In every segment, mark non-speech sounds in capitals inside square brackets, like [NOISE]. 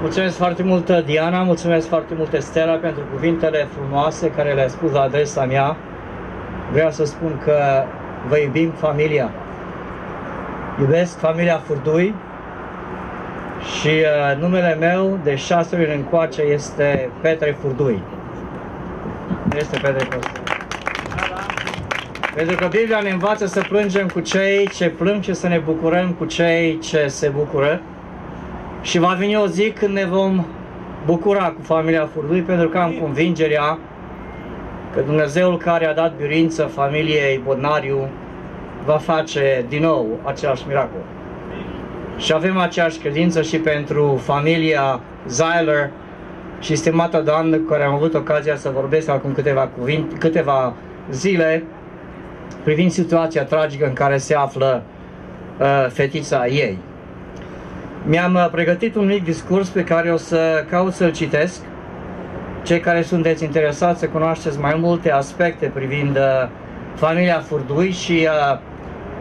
Mulțumesc foarte mult, Diana, mulțumesc foarte mult, Stella, pentru cuvintele frumoase care le-ai spus la adresa mea. Vreau să spun că vă iubim familia. Iubesc familia Furdui și uh, numele meu de șase luni încoace este Petre Furdui. Este Petre Costa. Pentru că Biblia ne învață să plângem cu cei ce plâng și să ne bucurăm cu cei ce se bucură. Și va veni o zi când ne vom bucura cu familia Furdui, pentru că am convingerea că Dumnezeul care a dat biruință familiei Bodnariu va face din nou același miracol. Și avem aceeași credință și pentru familia Zeiler și stimată doamnă cu care am avut ocazia să vorbesc acum câteva, cuvinte, câteva zile privind situația tragică în care se află uh, fetița ei. Mi-am uh, pregătit un mic discurs pe care o să caut să-l citesc. Cei care sunteți interesați să cunoașteți mai multe aspecte privind uh, familia Furdui și uh,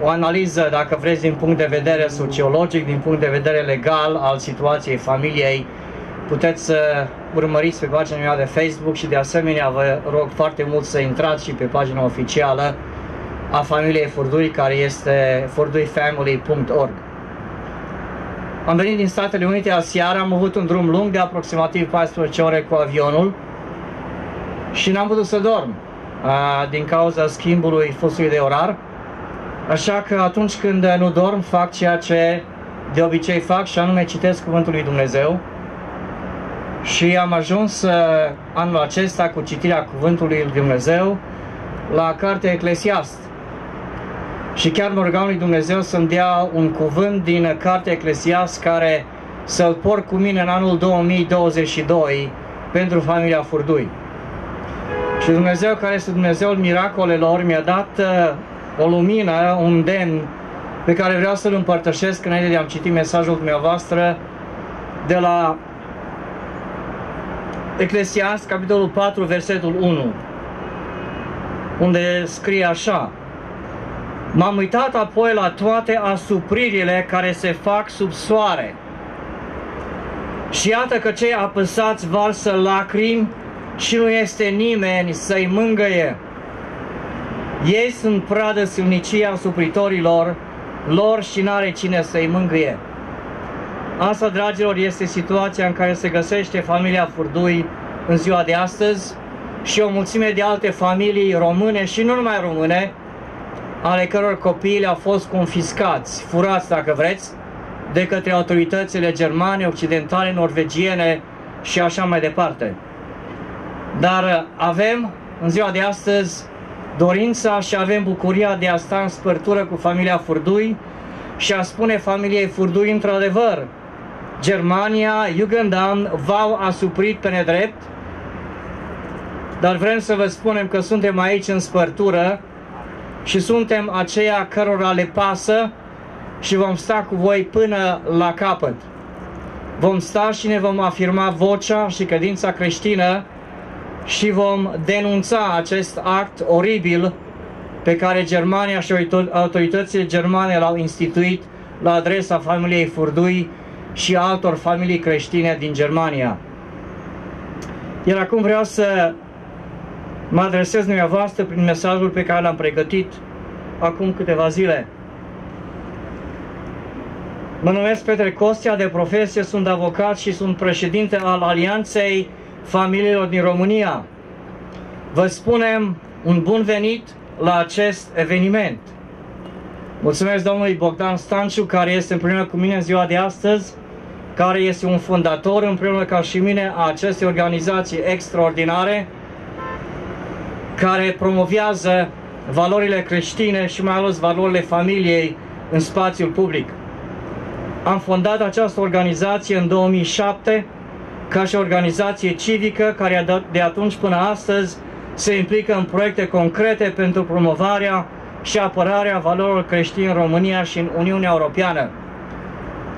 o analiză, dacă vreți, din punct de vedere sociologic, din punct de vedere legal al situației familiei, puteți să urmăriți pe pagina mea de Facebook și de asemenea vă rog foarte mult să intrați și pe pagina oficială a familiei Furdui, care este furduifamily.org. Am venit din Statele Unite aseară, am avut un drum lung de aproximativ 14 ore cu avionul și n-am putut să dorm a, din cauza schimbului fostului de orar. Așa că atunci când nu dorm, fac ceea ce de obicei fac și anume citesc Cuvântul lui Dumnezeu. Și am ajuns uh, anul acesta cu citirea Cuvântului lui Dumnezeu la cartea Eclesiast. Și chiar mă rugam lui Dumnezeu să-mi dea un cuvânt din cartea Eclesiast care să-l port cu mine în anul 2022 pentru familia Furdui. Și Dumnezeu care este Dumnezeul miracolelor mi-a dat uh, o lumină, un demn pe care vreau să-l împărtășesc înainte de a-mi citi mesajul dumneavoastră de la Eclesiast, capitolul 4, versetul 1, unde scrie așa M-am uitat apoi la toate asupririle care se fac sub soare. Și iată că cei apăsați varsă lacrimi și nu este nimeni să-i mângăie. Ei sunt pradă silnicia asupritorilor lor și n-are cine să-i mângâie. Asta, dragilor, este situația în care se găsește familia Furdui în ziua de astăzi și o mulțime de alte familii române și nu numai române, ale căror copii le-au fost confiscați, furați dacă vreți, de către autoritățile germane, occidentale, norvegiene și așa mai departe. Dar uh, avem în ziua de astăzi dorința și avem bucuria de a sta în spărtură cu familia Furdui și a spune familiei Furdui într-adevăr, Germania, Jugendamt v-au asuprit pe nedrept, dar vrem să vă spunem că suntem aici în spărtură și suntem aceia cărora le pasă și vom sta cu voi până la capăt. Vom sta și ne vom afirma vocea și credința creștină și vom denunța acest act oribil pe care Germania și autoritățile germane l-au instituit la adresa familiei Furdui și altor familii creștine din Germania. Iar acum vreau să mă adresez dumneavoastră prin mesajul pe care l-am pregătit acum câteva zile. Mă numesc Petre Costea, de profesie sunt avocat și sunt președinte al Alianței Familiilor din România. Vă spunem un bun venit la acest eveniment. Mulțumesc domnului Bogdan Stanciu, care este împreună cu mine în ziua de astăzi, care este un fondator împreună ca și mine a acestei organizații extraordinare, care promovează valorile creștine și mai ales valorile familiei în spațiul public. Am fondat această organizație în 2007 ca și organizație civică care de atunci până astăzi se implică în proiecte concrete pentru promovarea și apărarea valorilor creștine în România și în Uniunea Europeană.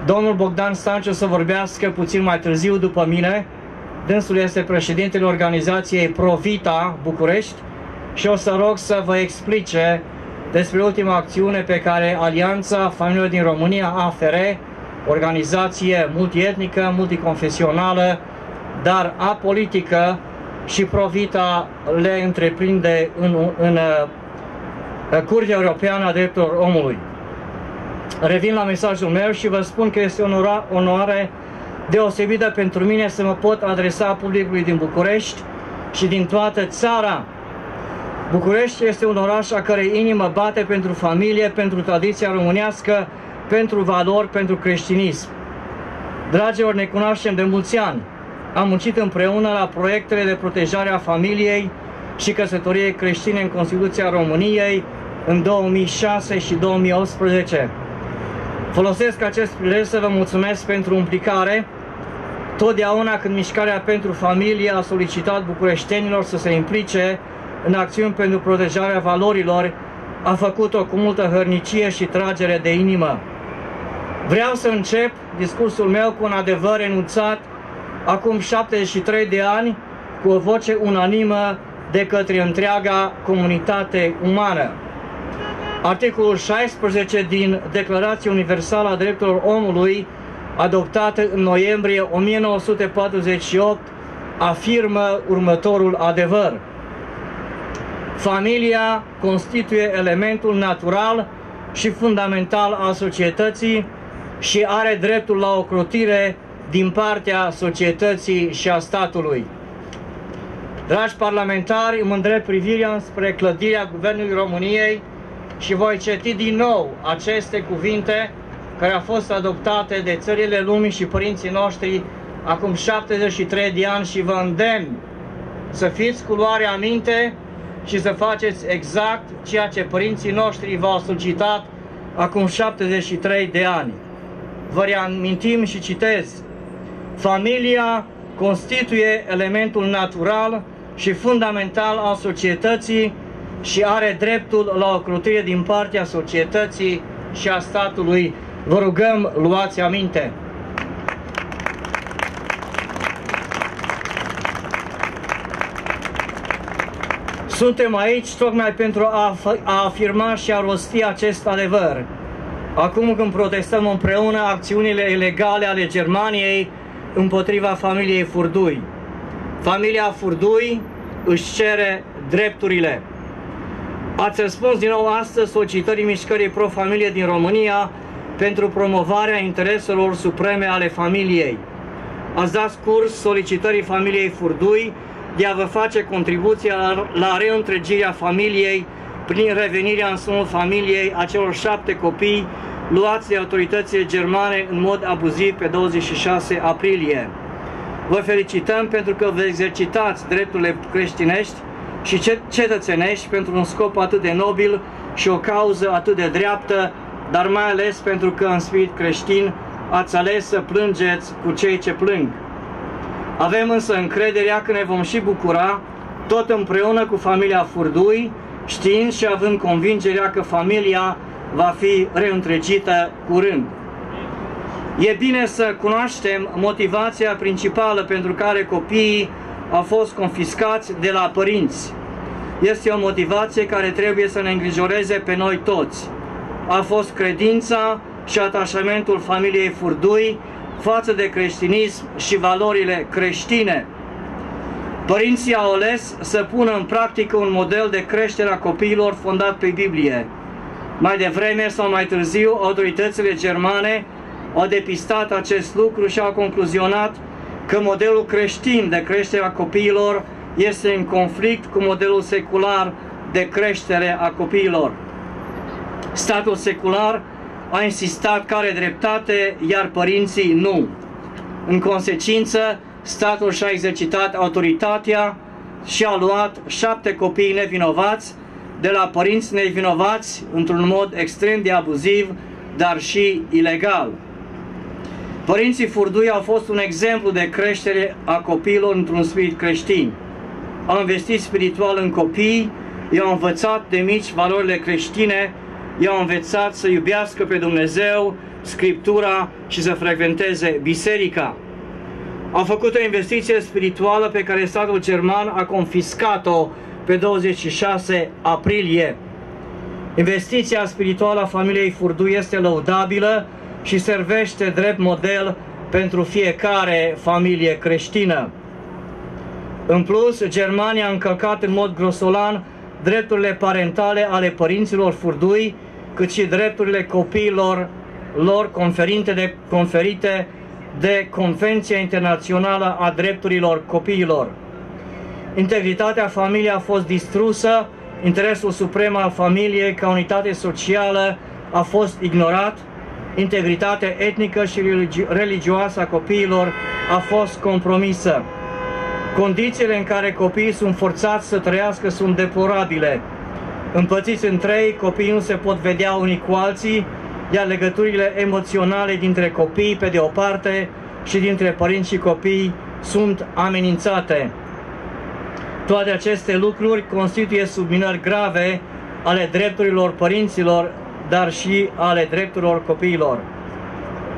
Domnul Bogdan Stanciu să vorbească puțin mai târziu după mine. Dânsul este președintele organizației Provita București și o să rog să vă explice despre ultima acțiune pe care Alianța Familiilor din România, AFR, organizație multietnică, multiconfesională, dar apolitică și Provita le întreprinde în, în, în Curtea Europeană a Drepturilor Omului. Revin la mesajul meu și vă spun că este onora, onoare deosebită pentru mine să mă pot adresa publicului din București și din toată țara. București este un oraș a cărei inimă bate pentru familie, pentru tradiția românească, pentru valori, pentru creștinism. Dragilor, ne cunoaștem de mulți ani. Am muncit împreună la proiectele de protejare a familiei și căsătoriei creștine în Constituția României în 2006 și 2018. Folosesc acest prilej să vă mulțumesc pentru implicare. Totdeauna când Mișcarea pentru Familie a solicitat bucureștenilor să se implice în acțiuni pentru protejarea valorilor, a făcut-o cu multă hărnicie și tragere de inimă. Vreau să încep discursul meu cu un adevăr enunțat acum 73 de ani cu o voce unanimă de către întreaga comunitate umană. Articolul 16 din Declarația Universală a Drepturilor Omului, adoptată în noiembrie 1948, afirmă următorul adevăr. Familia constituie elementul natural și fundamental al societății și are dreptul la ocrotire din partea societății și a statului. Dragi parlamentari, îmi îndrept privirea spre clădirea Guvernului României și voi citi din nou aceste cuvinte care au fost adoptate de țările lumii și părinții noștri acum 73 de ani și vă îndemn să fiți cu luare aminte și să faceți exact ceea ce părinții noștri v-au solicitat acum 73 de ani. Vă reamintim și citez. Familia constituie elementul natural și fundamental al societății și are dreptul la o crutire din partea societății și a statului. Vă rugăm, luați aminte! Suntem aici tocmai pentru a, a afirma și a rosti acest adevăr. Acum când protestăm împreună acțiunile ilegale ale Germaniei împotriva familiei Furdui. Familia Furdui își cere drepturile. Ați răspuns din nou astăzi solicitării mișcării pro-familie din România pentru promovarea intereselor supreme ale familiei. Ați dat curs solicitării familiei Furdui de a vă face contribuția la, la reîntregirea familiei prin revenirea în sânul familiei a celor șapte copii luați de autoritățile germane în mod abuziv pe 26 aprilie. Vă felicităm pentru că vă exercitați drepturile creștinești și cetățenești pentru un scop atât de nobil și o cauză atât de dreaptă, dar mai ales pentru că în spirit creștin ați ales să plângeți cu cei ce plâng. Avem însă încrederea că ne vom și bucura tot împreună cu familia Furdui, știind și având convingerea că familia va fi reîntregită curând. E bine să cunoaștem motivația principală pentru care copiii au fost confiscați de la părinți. Este o motivație care trebuie să ne îngrijoreze pe noi toți. A fost credința și atașamentul familiei Furdui față de creștinism și valorile creștine. Părinții au ales să pună în practică un model de creștere a copiilor fondat pe Biblie. Mai devreme sau mai târziu, autoritățile germane au depistat acest lucru și au concluzionat că modelul creștin de creștere a copiilor este în conflict cu modelul secular de creștere a copiilor. Statul secular a insistat că are dreptate, iar părinții nu. În consecință, statul și-a exercitat autoritatea și a luat șapte copii nevinovați de la părinți nevinovați într-un mod extrem de abuziv, dar și ilegal. Părinții Furdui au fost un exemplu de creștere a copiilor într-un spirit creștin. Au investit spiritual în copii, i-au învățat de mici valorile creștine, i-au învățat să iubească pe Dumnezeu, Scriptura și să frecventeze biserica. Au făcut o investiție spirituală pe care statul german a confiscat-o pe 26 aprilie. Investiția spirituală a familiei Furdu este lăudabilă și servește drept model pentru fiecare familie creștină. În plus, Germania a încălcat în mod grosolan drepturile parentale ale părinților furdui, cât și drepturile copiilor lor conferite de, conferite de Convenția Internațională a Drepturilor Copiilor. Integritatea familiei a fost distrusă, interesul suprem al familiei ca unitate socială a fost ignorat, integritatea etnică și religioasă a copiilor a fost compromisă. Condițiile în care copiii sunt forțați să trăiască sunt deplorabile. Împățiți în trei, copiii nu se pot vedea unii cu alții, iar legăturile emoționale dintre copii, pe de o parte, și dintre părinți și copii sunt amenințate. Toate aceste lucruri constituie subminări grave ale drepturilor părinților, dar și ale drepturilor copiilor.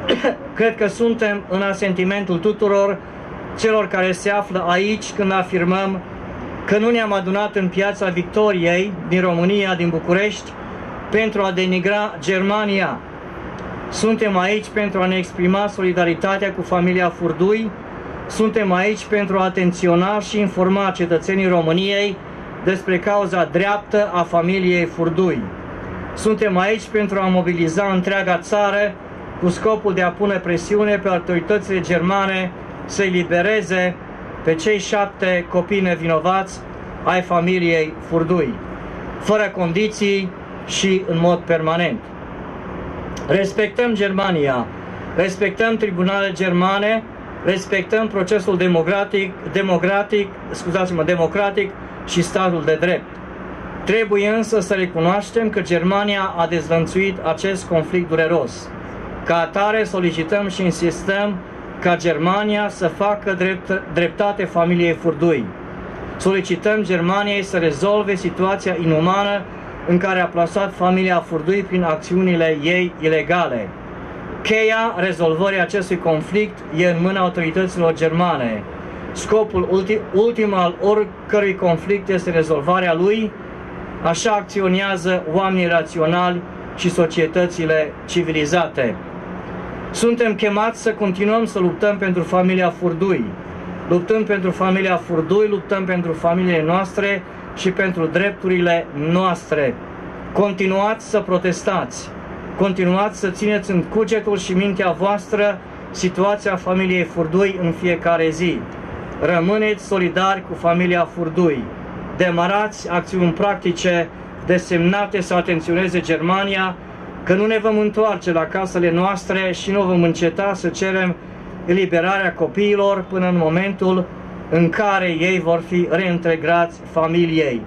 [COUGHS] Cred că suntem în asentimentul tuturor celor care se află aici când afirmăm că nu ne-am adunat în piața Victoriei din România, din București, pentru a denigra Germania. Suntem aici pentru a ne exprima solidaritatea cu familia Furdui, suntem aici pentru a atenționa și informa cetățenii României despre cauza dreaptă a familiei Furdui. Suntem aici pentru a mobiliza întreaga țară cu scopul de a pune presiune pe autoritățile germane să elibereze pe cei șapte copii nevinovați ai familiei Furdui, fără condiții și în mod permanent. Respectăm Germania, respectăm tribunale germane, respectăm procesul democratic, democratic, scuzați-mă, democratic și statul de drept. Trebuie însă să recunoaștem că Germania a dezvănțuit acest conflict dureros. Ca atare solicităm și insistăm ca Germania să facă drept, dreptate familiei Furdui. Solicităm Germaniei să rezolve situația inumană în care a plasat familia Furdui prin acțiunile ei ilegale. Cheia rezolvării acestui conflict e în mâna autorităților germane. Scopul ultim, ultim al oricărui conflict este rezolvarea lui, așa acționează oamenii raționali și societățile civilizate. Suntem chemați să continuăm să luptăm pentru familia Furdui. Luptăm pentru familia Furdui, luptăm pentru familiile noastre și pentru drepturile noastre. Continuați să protestați. Continuați să țineți în cugetul și mintea voastră situația familiei Furdui în fiecare zi. Rămâneți solidari cu familia Furdui. Demarați acțiuni practice desemnate să atenționeze Germania că nu ne vom întoarce la casele noastre și nu vom înceta să cerem eliberarea copiilor până în momentul în care ei vor fi reintegrați familiei.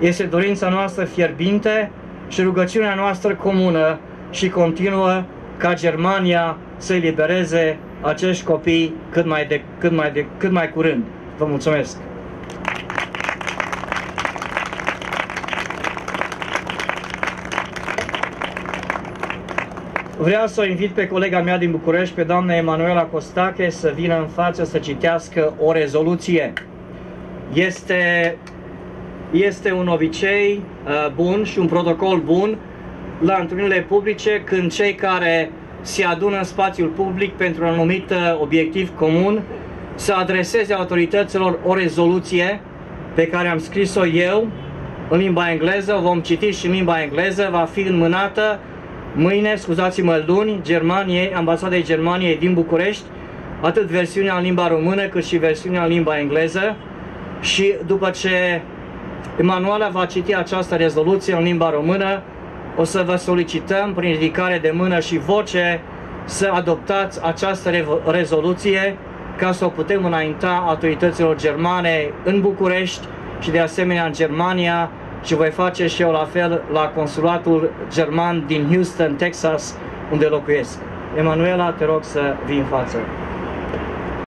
Este dorința noastră fierbinte și rugăciunea noastră comună și continuă ca Germania să elibereze acești copii cât mai, de, cât mai, de, cât mai curând. Vă mulțumesc! Vreau să o invit pe colega mea din București, pe doamna Emanuela Costache, să vină în față să citească o rezoluție. Este, este un obicei uh, bun și un protocol bun la întâlnirile publice când cei care se adună în spațiul public pentru un anumit uh, obiectiv comun să adreseze autorităților o rezoluție pe care am scris-o eu în limba engleză, o vom citi și în limba engleză, va fi înmânată Mâine, scuzați-mă, luni, Germaniei, ambasadei Germaniei din București, atât versiunea în limba română cât și versiunea în limba engleză. Și după ce Emanuela va citi această rezoluție în limba română, o să vă solicităm prin ridicare de mână și voce să adoptați această rezoluție ca să o putem înainta autorităților germane în București și de asemenea în Germania și voi face și eu la fel la consulatul german din Houston, Texas, unde locuiesc. Emanuela, te rog să vii în față.